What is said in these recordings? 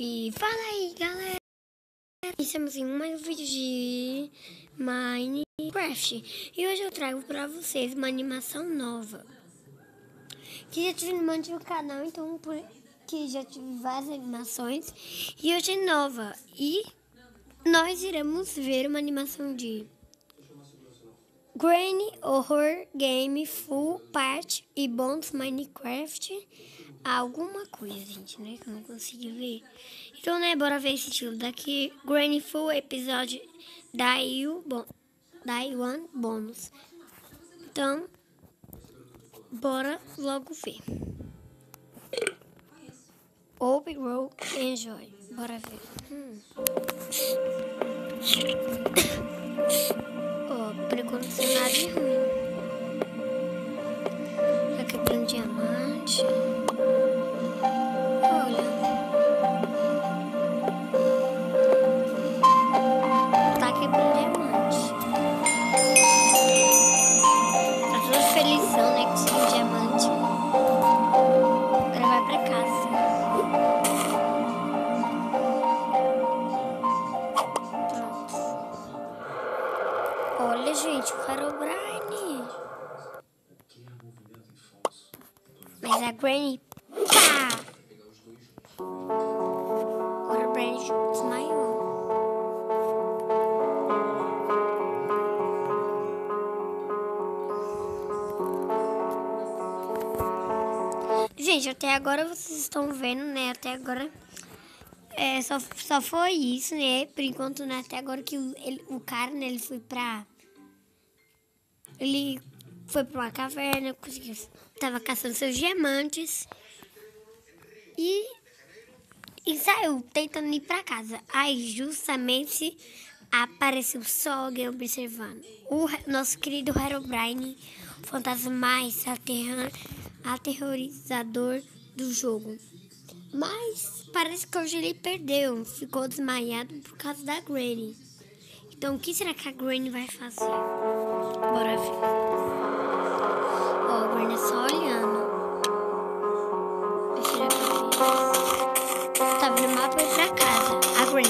E fala aí, galera! Estamos em mais um vídeo de Minecraft. E hoje eu trago pra vocês uma animação nova. Que já tive no meu canal, então por, que já tive várias animações. E hoje é nova. E nós iremos ver uma animação de Granny Horror Game Full Part e Bônus Minecraft alguma coisa, gente, né? Que eu não consegui ver. Então, né, bora ver esse título daqui. Granny Full episódio da You, bon, da One Bônus. Então, bora logo ver. Open Roll Enjoy. Bora ver. Hum. oh, de ruim. Gente, o Herobrine. Mas a Granny. Pá! O Herobrine desmaiou. Gente, até agora vocês estão vendo, né? Até agora é, só, só foi isso, né? Por enquanto, né? Até agora que o, ele, o cara, né? Ele foi pra... Ele foi pra uma caverna, conseguiu, tava caçando seus diamantes. E, e saiu tentando ir pra casa. Aí, justamente, apareceu só alguém observando. O nosso querido Herobrine, fantasma mais aterrorizador do jogo. Mas parece que hoje ele perdeu, ficou desmaiado por causa da Granny. Então o que será que a Granny vai fazer? Bora ver. Ó, a Granny é só olhando. Deixa eu Tá vendo o mapa e pra casa. A Granny.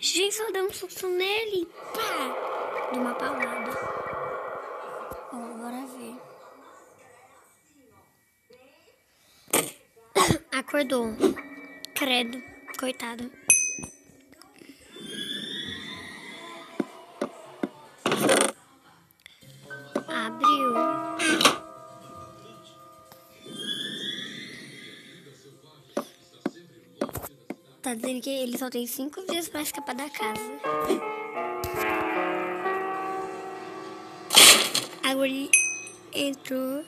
Gente, só deu um susto nele. Pá! De uma paulada. Ó, bora ver. Acordou. Credo. Coitado. Tá dizendo que ele só tem cinco dias pra escapar da casa. Agora ele entrou.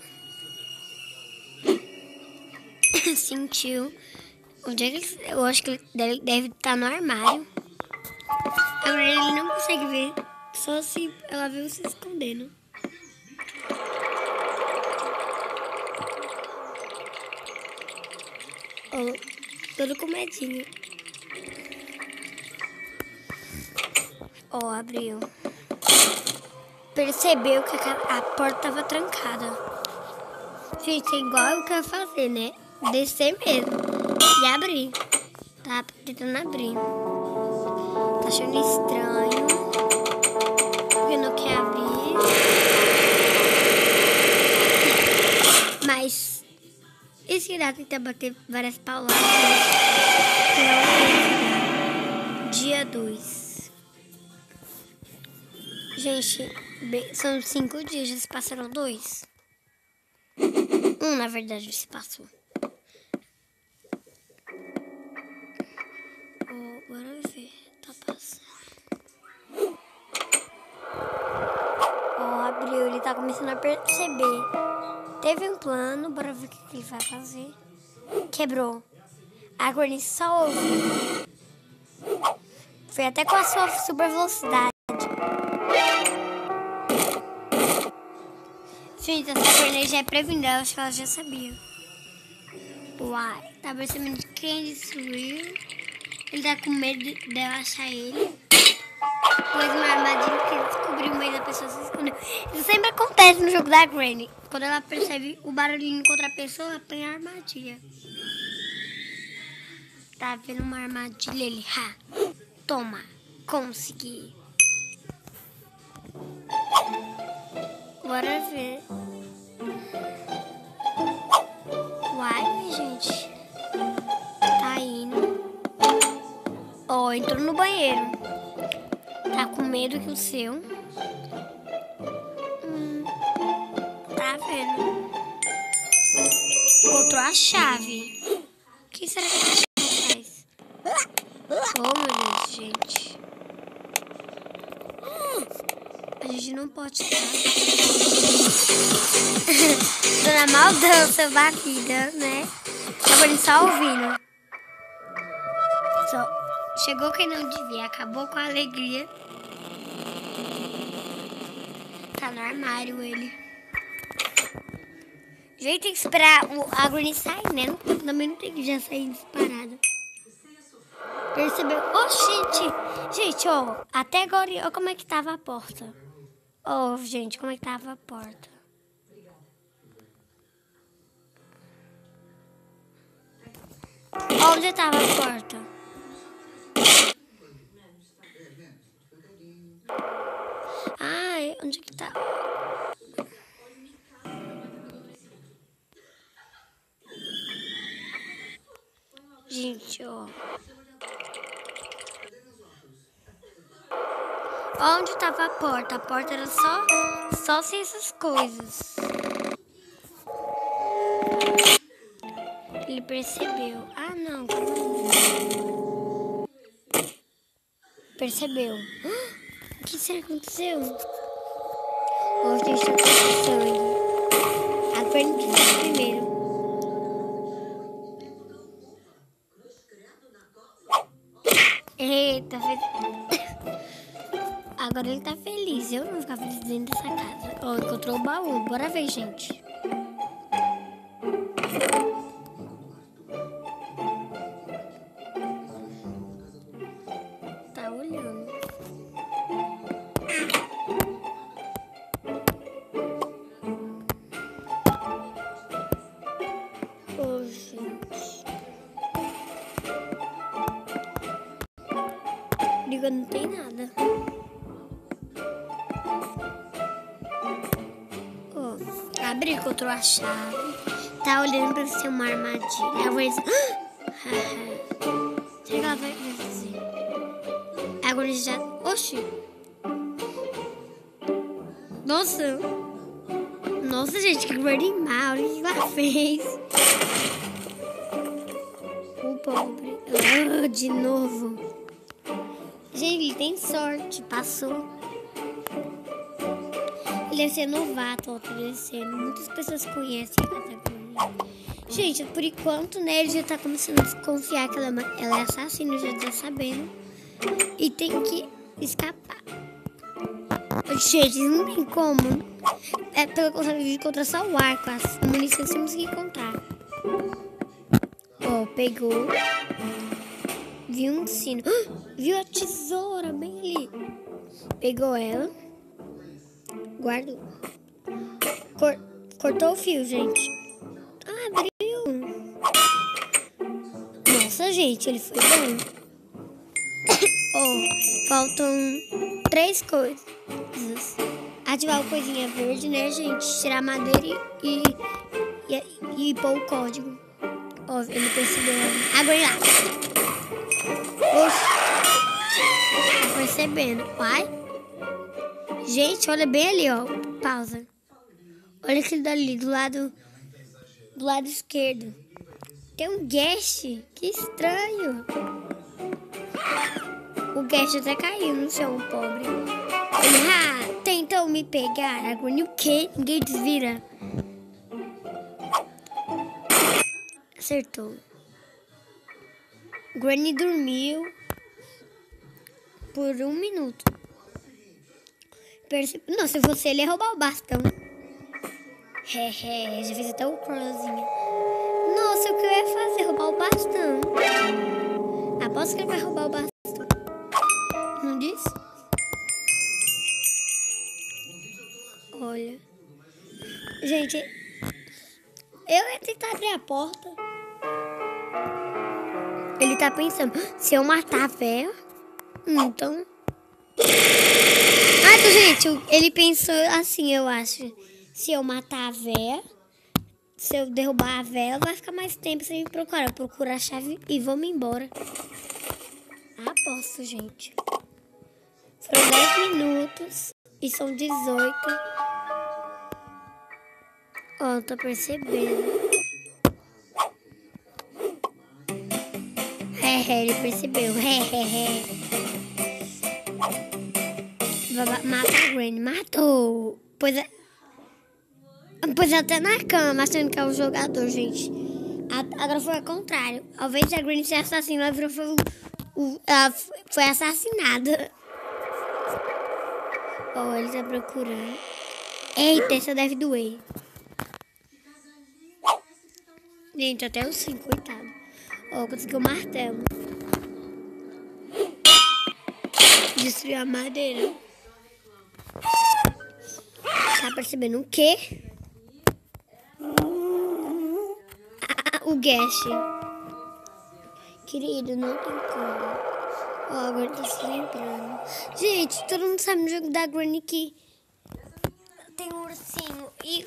sentiu. Onde é que ele, eu acho que ele deve, estar no armário. Agora ele não consegue ver. Só se ela viu se escondendo. Oh, todo com Ó, oh, abriu. Percebeu que a, porta estava trancada. Gente, é igual eu quero fazer, né? descer mesmo e abrir. Tá tentando abrir. Tá achando estranho. Porque não quer abrir. Mas e se dá tentar bater várias palavras? Dia 2. Gente, são cinco dias, se passaram dois. Um, na verdade, se passou. Bora ver. Tá passando. Ó, abriu. Ele tá começando a perceber. Teve um plano. Bora ver o que, ele vai fazer. Quebrou. A Granny só ouviu. Foi até com a sua super velocidade. Gente, essa já é prevenida. Acho que ela já sabia. Uai, tá percebendo quem destruiu. Ele tá com medo de eu achar ele. Pois uma armadilha que ele descobriu, mas a pessoa se escondeu. Isso sempre acontece no jogo da Granny. Quando ela percebe o barulhinho contra a pessoa, apanha a armadilha. tá vendo uma armadilha, ele, ha, toma, consegui. Bora ver. Uai, gente. Tá indo. Ó, oh, entrou no banheiro. Tá com medo que o seu. Hum, tá vendo? Encontrou a chave. O que será que chave faz? Oh, meu Deus, gente. Gente não pode estar. Dona Maldança da vida, né? Agora só ouvindo. Só chegou quem não devia, acabou com a alegria. Tá no armário ele. Gente, tem que esperar a Granny sair, né? Também não tem que já sair disparado. Percebeu? Oh, gente! Gente, ó, até agora, olha como é que tava a porta. Oh, gente, como é que tava a porta? Onde tava a porta? Ai, onde que tá? Gente, ó. Onde estava a porta? A porta era só, só sem essas coisas. Ele percebeu. Ah, não. Percebeu. O que será que aconteceu? Hoje deixa sangue. Aprendi primeiro. Baú. Bora ver, gente. Abre, encontrou a chave. Tá olhando pra ser uma armadilha. A voz. Será que ela vai? Agora ele já. Oxi! Nossa! Nossa, gente, que guarda mal. O que ela fez. O pobre. Ah, de novo. Gente, ele tem sorte. Passou deve ser novato, ó, deve ser. Muitas pessoas conhecem categoria. Gente, por enquanto, né, ele já tá começando a desconfiar que ela é, uma, ela é assassina, já tá sabendo. E tem que escapar. Gente, não tem como. É pelo que eu encontrar só o arco, as munições temos que encontrar. Ó, pegou. Viu um sino. Viu a tesoura bem ali. Pegou ela. Guardou. Cor, cortou o fio, gente. Ah, abriu. Nossa, gente, ele foi bom. Oh, faltam três coisas. Ativar o coisinha verde, né, gente? Tirar madeira e, e, e, e pôr o código. Ó, oh, ele percebeu. Agora lá. Tá percebendo. Vai. Gente, olha bem ali, ó. Pausa. Olha aquele dali, do lado do lado esquerdo. Tem um guest. Que estranho. O guest até caiu no chão, pobre. Ah, tentou me pegar. Agora o quê? Ninguém desvira. Acertou. Granny dormiu por um minuto. Perce... Não, se fosse ele, ia roubar o bastão. É, já fez até o crossinho. Nossa, o que eu ia fazer? Roubar o bastão. Aposto que ele vai roubar o bastão. Não disse? Olha. Gente, eu ia tentar abrir a porta. Ele tá pensando, se eu matar a véia, então... Ah, então, gente, ele pensou assim, eu acho. Se eu matar a véia, se eu derrubar a vela, vai ficar mais tempo sem me procurar. Eu procuro a chave e vou-me embora. Aposto, gente. Foram 10 minutos e são 18. Ó, oh, tô percebendo. É, ele percebeu. É, é, é. Mata a Granny. Matou. Pois é. Pois até na cama, achando que é o jogador, gente. Agora foi ao contrário. Ao invés de a Granny ser assassina, ela virou foi, ela foi assassinada. Oh, ele tá procurando. Eita, essa deve doer. Gente, até os 5, coitado. Ó, oh, conseguiu o martelo. Destruiu a madeira. Tá percebendo o quê? Ah, o Gash. Querido, não tem como. Ó, oh, agora tá se lembrando. Gente, todo mundo sabe no jogo da Granny que tem um ursinho. E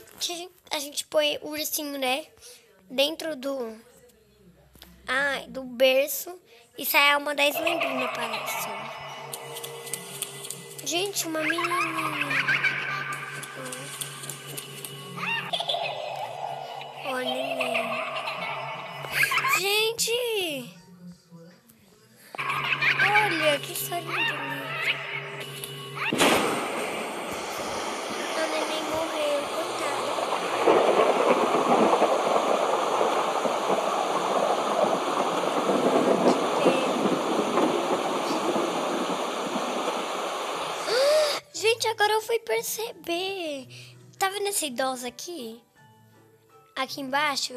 a gente põe o ursinho, né? Dentro do ah, do berço. E sai uma das lembrinhas, parece. Gente, uma menininha. Olha, Gente! Olha, que história bonita. agora eu fui perceber. Tá vendo essa idosa aqui? Aqui embaixo?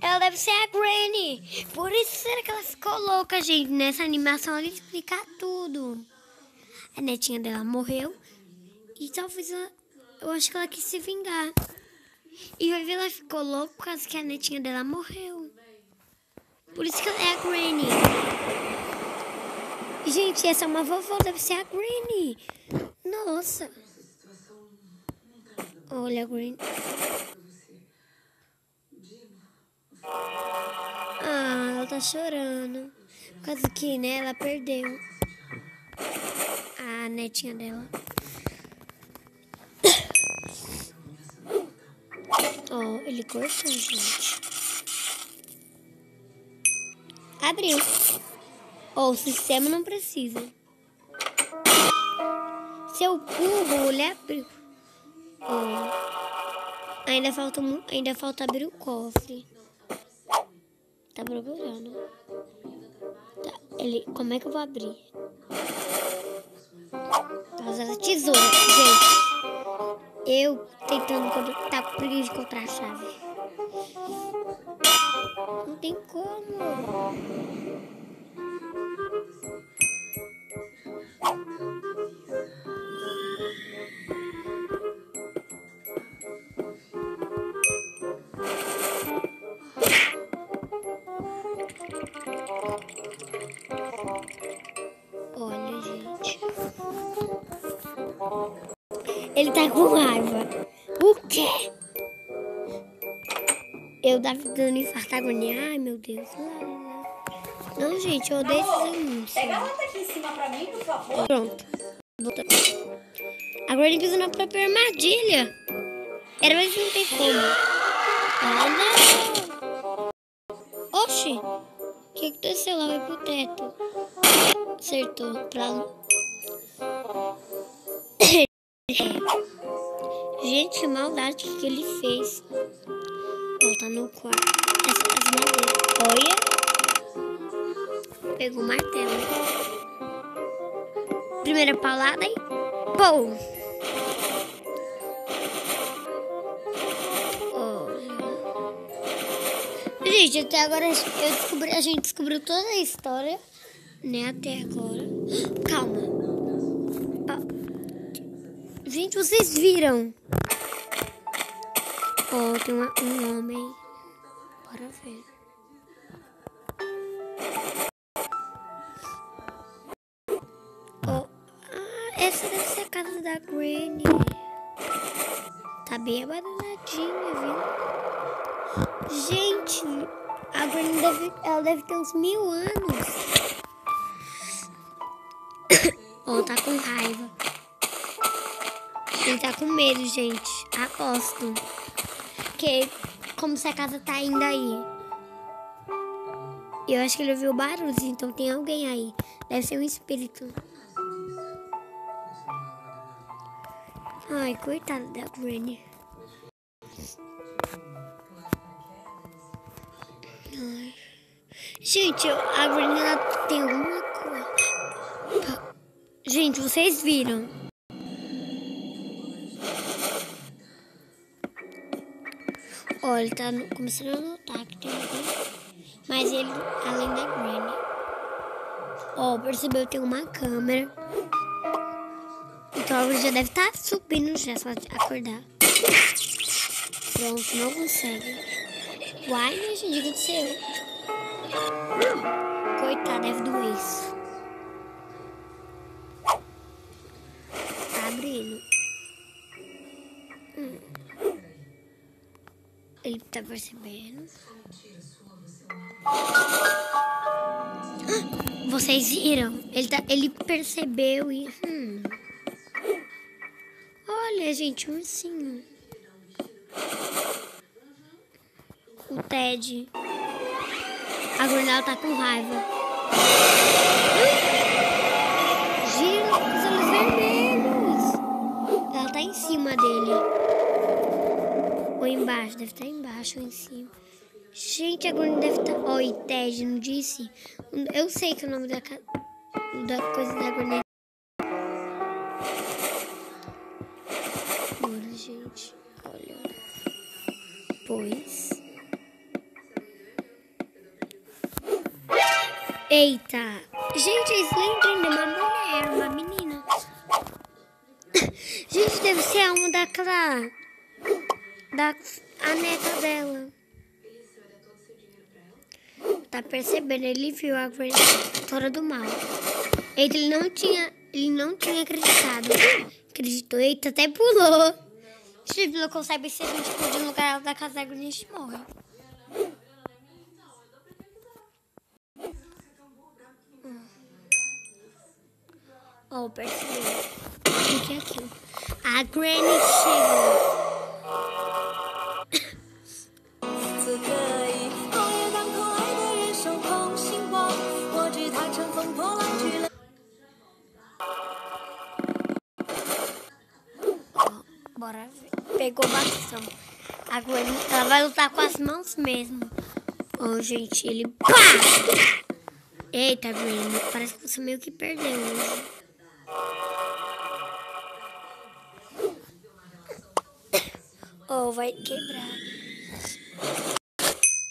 Ela deve ser a Granny. Por isso será que ela ficou louca, gente. Nessa animação ela explica tudo. A netinha dela morreu. E talvez ela, eu acho que ela quis se vingar. E vai ver, ela ficou louca por causa que a netinha dela morreu. Por isso que ela é a Granny. Gente, essa é uma vovó, deve ser a Granny. Nossa. Olha, Green. Ah, ela tá chorando. Por causa que, né, ela perdeu a netinha dela. Ó, oh, ele cortou, gente. Abriu. Oh, o sistema não precisa seu burro, ele abriu. Oh. Ainda falta, ainda falta abrir o cofre. Tá. Tá, ele, como é que eu vou abrir? Vou usar a tesoura, gente. Eu tentando tá com preguiça de encontrar a chave. Não tem como. Ele tá com raiva. O quê? Eu tava dando infarto agonia. Ai, meu Deus. Não, gente, eu odeio esses anúncios. Pega a outra aqui em cima pra mim, por favor. Pronto. Agora ele pisa na própria armadilha. Era mais não tem como. Ah, não. Oxi. O que aconteceu lá? Vai pro teto. Acertou. Pra... Gente, que maldade que ele fez. Voltar no quarto. Essa madeiras. Olha. Pegou o martelo. Primeira paulada e. Pum! Gente, até agora eu descobri, a gente descobriu toda a história, né? Até agora. Calma. Gente, vocês viram? Ó, oh, tem uma, um homem. Bora ver. Oh. Essa deve ser a casa da Granny. Tá bem abandonadinha, viu? Gente, a Granny deve, ela deve ter uns mil anos. Ó, oh, tá com raiva. Ele tá com medo, gente. Aposto. Porque como se a casa tá indo aí. Eu acho que ele ouviu barulhos, então tem alguém aí. Deve ser um espírito. Ai, coitada da Granny. Gente, a Granny tem alguma coisa. Gente, vocês viram? Olha, ele tá começando a notar que tem alguém. Mas ele, além da Granny. Ó, percebeu que tem uma câmera. Então já deve estar tá subindo já, só acordar. Pronto, não consegue. Uai, minha gente, o que aconteceu? Coitado, deve doer isso. Tá abrindo. Ele tá percebendo. Vocês viram? Ele, tá, ele percebeu e. Hum. Olha, gente, um ursinho. O Ted. A Gurnal tá com raiva. Gira os olhos vermelhos. Ela tá em cima dele. Ou embaixo, deve estar embaixo ou em cima. Gente, a Gurnal deve estar. Tá... Oi, Ted, não disse? Eu sei que o nome da, da coisa da Gurnal gente. Olha. Pois. Eita. Gente, esse lembram de uma mulher, uma menina. Gente, deve ser uma daquela... Da a neta dela. Tá percebendo? Ele viu a toda do mal. Ele não tinha, ele não tinha acreditado. Acreditou, eita, até pulou. Não consegue se a gente for de lugar da casa da gente morre. Oh, percebi. O que é? A Granny chegou.，pegou bastão. Agora ela vai lutar com as mãos mesmo. Oh, gente, ele. Pá! Eita, Gwen, parece que você meio que perdeu hoje. Oh, vai quebrar.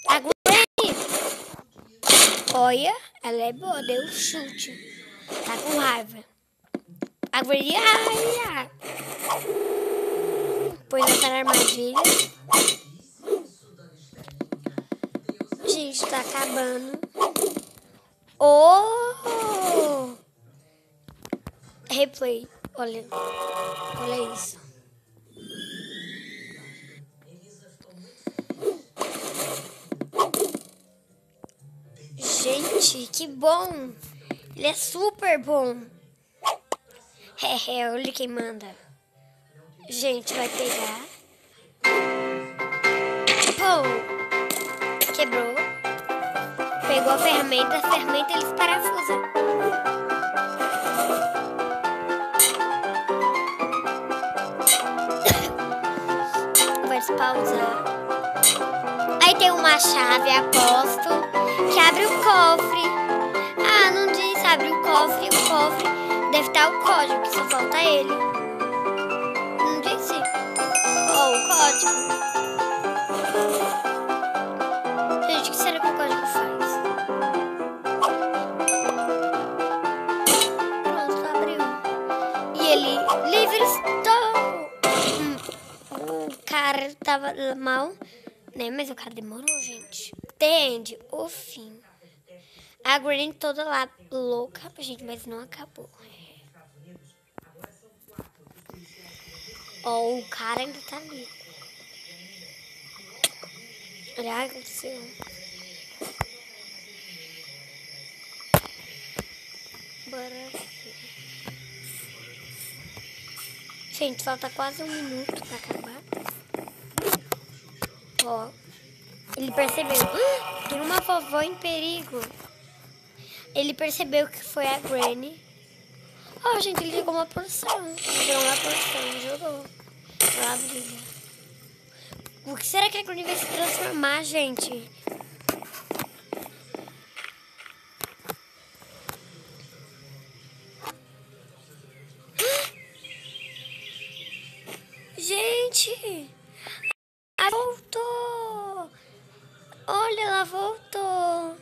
A Gwen! Olha, ela é boa, deu um chute. Tá com raiva. A Gwen, ai, ai põe nessa armadilha. Gente, tá acabando. Oh! Replay. Olha. Olha isso. Gente, que bom! Ele é super bom. É, é, olha quem manda gente vai pegar. Pô, quebrou. Pegou a ferramenta, a ferramenta eles parafusam. Vou pausar. Aí tem uma chave, aposto, que abre o cofre. Ah, não disse, abre o cofre, o cofre deve estar o código, só falta ele. Código. Gente, o que será que o código faz? Pronto, abriu. E ele, livre estou! Hum, o cara tava mal, né? Mas o cara demorou, gente. Entende? O fim. A Granny toda lá louca, gente, mas não acabou. Ó, o cara ainda tá ali. Olha aconteceu. Bora. Gente, falta quase um minuto pra acabar. Ó, ele percebeu. Ah, tem uma vovó em perigo. Ele percebeu que foi a Granny. Ó, oh, gente, ele jogou uma porção. Jogou uma porção, jogou. O que será que a Granny vai se transformar, gente? Gente! Ela voltou! Olha, ela voltou!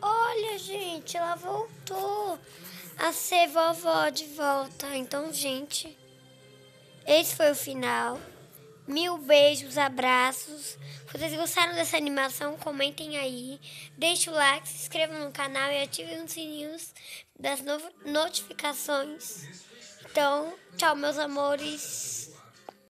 Olha, gente, ela voltou a ser vovó de volta. Então, gente, esse foi o final. Mil beijos, abraços. Vocês gostaram dessa animação, comentem aí. Deixe o like, se inscrevam no canal e ativem os sininhos das notificações. Então, tchau, meus amores.